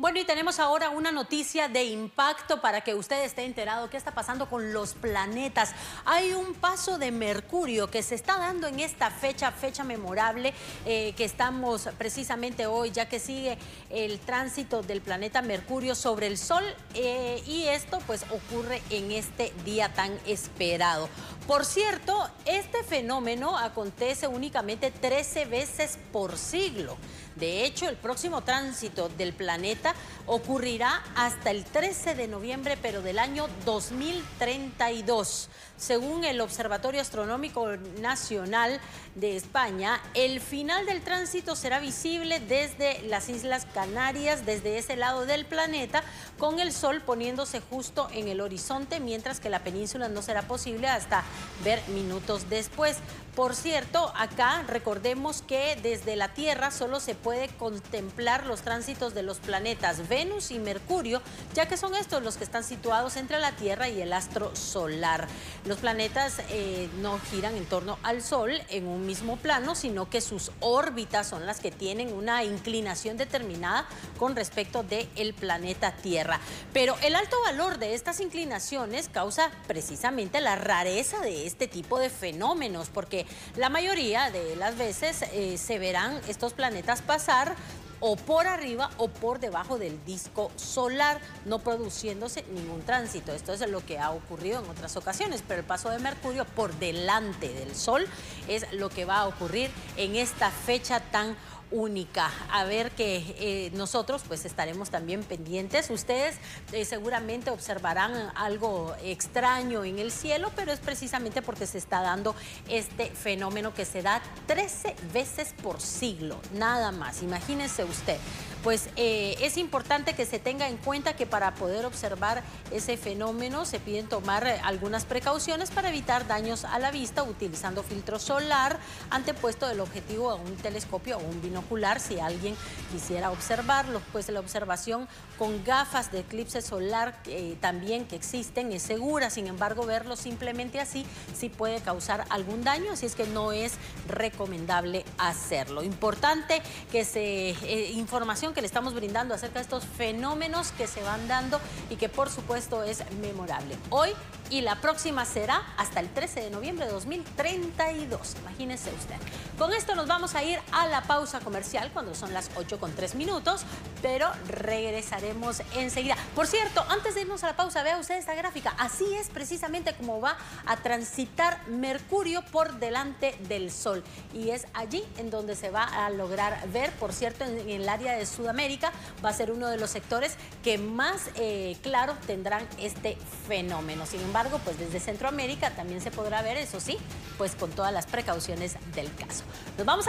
Bueno, y tenemos ahora una noticia de impacto para que usted esté enterado qué está pasando con los planetas. Hay un paso de Mercurio que se está dando en esta fecha, fecha memorable, eh, que estamos precisamente hoy, ya que sigue el tránsito del planeta Mercurio sobre el Sol, eh, y esto pues ocurre en este día tan esperado. Por cierto, este fenómeno acontece únicamente 13 veces por siglo. De hecho, el próximo tránsito del planeta ocurrirá hasta el 13 de noviembre, pero del año 2032. Según el Observatorio Astronómico Nacional de España, el final del tránsito será visible desde las Islas Canarias, desde ese lado del planeta, con el Sol poniéndose justo en el horizonte, mientras que la península no será posible hasta ver minutos después. Por cierto, acá recordemos que desde la Tierra solo se puede contemplar los tránsitos de los planetas Venus y Mercurio, ya que son estos los que están situados entre la Tierra y el astro solar. Los planetas eh, no giran en torno al Sol en un mismo plano, sino que sus órbitas son las que tienen una inclinación determinada con respecto del planeta Tierra. Pero el alto valor de estas inclinaciones causa precisamente la rareza de este tipo de fenómenos, porque la mayoría de las veces eh, se verán estos planetas pasar o por arriba o por debajo del disco solar, no produciéndose ningún tránsito. Esto es lo que ha ocurrido en otras ocasiones, pero el paso de Mercurio por delante del Sol es lo que va a ocurrir en esta fecha tan única. A ver que eh, nosotros pues estaremos también pendientes. Ustedes eh, seguramente observarán algo extraño en el cielo, pero es precisamente porque se está dando este fenómeno que se da 13 veces por siglo, nada más. Imagínense usted. Pues eh, es importante que se tenga en cuenta que para poder observar ese fenómeno se piden tomar algunas precauciones para evitar daños a la vista utilizando filtro solar antepuesto del objetivo a un telescopio o un binocular si alguien quisiera observarlo. Pues la observación con gafas de eclipse solar eh, también que existen es segura, sin embargo verlo simplemente así sí puede causar algún daño, así es que no es recomendable hacerlo. Importante que se eh, información que le estamos brindando acerca de estos fenómenos que se van dando y que por supuesto es memorable. Hoy y la próxima será hasta el 13 de noviembre de 2032. Imagínese usted. Con esto nos vamos a ir a la pausa comercial cuando son las 8 con 3 minutos, pero regresaremos enseguida. Por cierto, antes de irnos a la pausa, vea usted esta gráfica. Así es precisamente como va a transitar Mercurio por delante del Sol. Y es allí en donde se va a lograr ver, por cierto, en, el área de Sudamérica va a ser uno de los sectores que más eh, claro tendrán este fenómeno. Sin embargo, pues desde Centroamérica también se podrá ver, eso sí, pues con todas las precauciones del caso. Nos vamos a